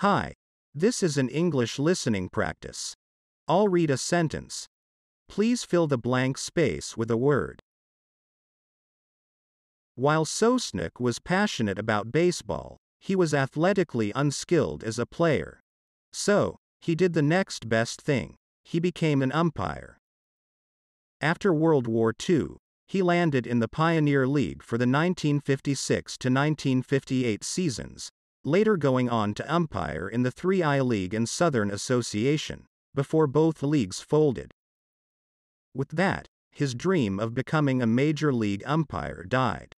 Hi. This is an English listening practice. I'll read a sentence. Please fill the blank space with a word. While Sosnick was passionate about baseball, he was athletically unskilled as a player. So, he did the next best thing. He became an umpire. After World War II, he landed in the Pioneer League for the 1956 to 1958 seasons, later going on to umpire in the 3I League and Southern Association, before both leagues folded. With that, his dream of becoming a major league umpire died.